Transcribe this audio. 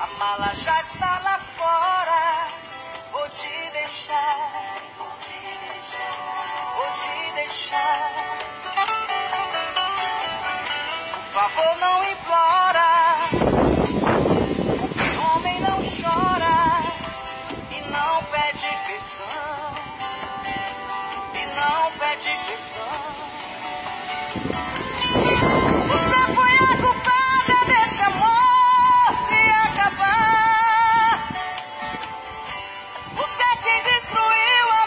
A mala já está lá fora. Vou te deixar. Vou te deixar. Por favor, não implora. o homem não chora e não pede perdão. E não pede perdão. te destruiu.